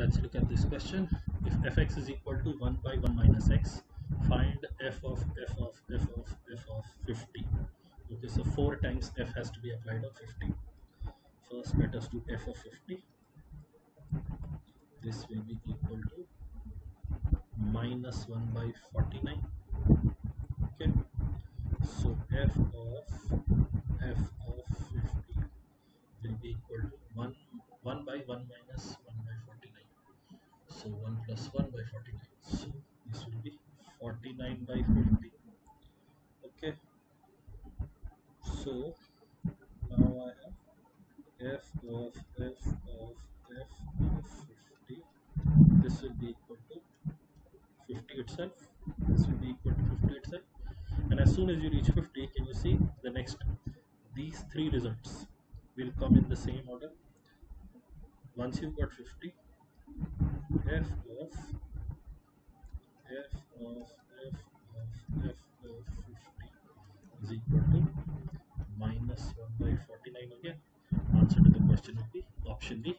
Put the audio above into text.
let's look at this question. If fx is equal to 1 by 1 minus x find f of f of f of f of 50 okay so 4 times f has to be applied on 50 first let us do f of 50 this will be equal to minus 1 by 49 okay so f of f of 50 will be equal to 1 1 by 1 minus 1 by 49 so 1 plus 1 by 49 so this will be 49 by 50 okay. So now I have f of f of f of 50 this will be equal to 50 itself. This will be equal to 50 itself. And as soon as you reach 50 can you see the next these three results will come in the same order. Once you've got 50 f of f of f of f of 50 is equal to minus 1 by 49 again? Answer to the question will be option B